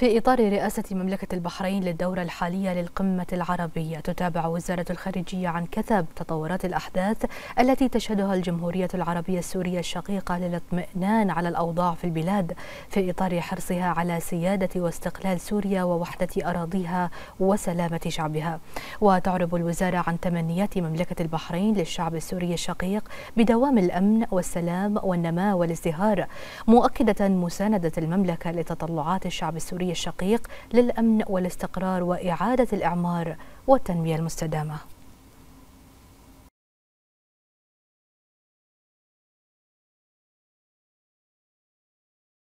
في إطار رئاسة مملكة البحرين للدورة الحالية للقمة العربية تتابع وزارة الخارجية عن كثب تطورات الأحداث التي تشهدها الجمهورية العربية السورية الشقيقة للاطمئنان على الأوضاع في البلاد في إطار حرصها على سيادة واستقلال سوريا ووحدة أراضيها وسلامة شعبها. وتعرب الوزارة عن تمنيات مملكة البحرين للشعب السوري الشقيق بدوام الأمن والسلام والنماء والازدهار مؤكدة مساندة المملكة لتطلعات الشعب السوري الشقيق للأمن والاستقرار وإعادة الإعمار والتنمية المستدامة.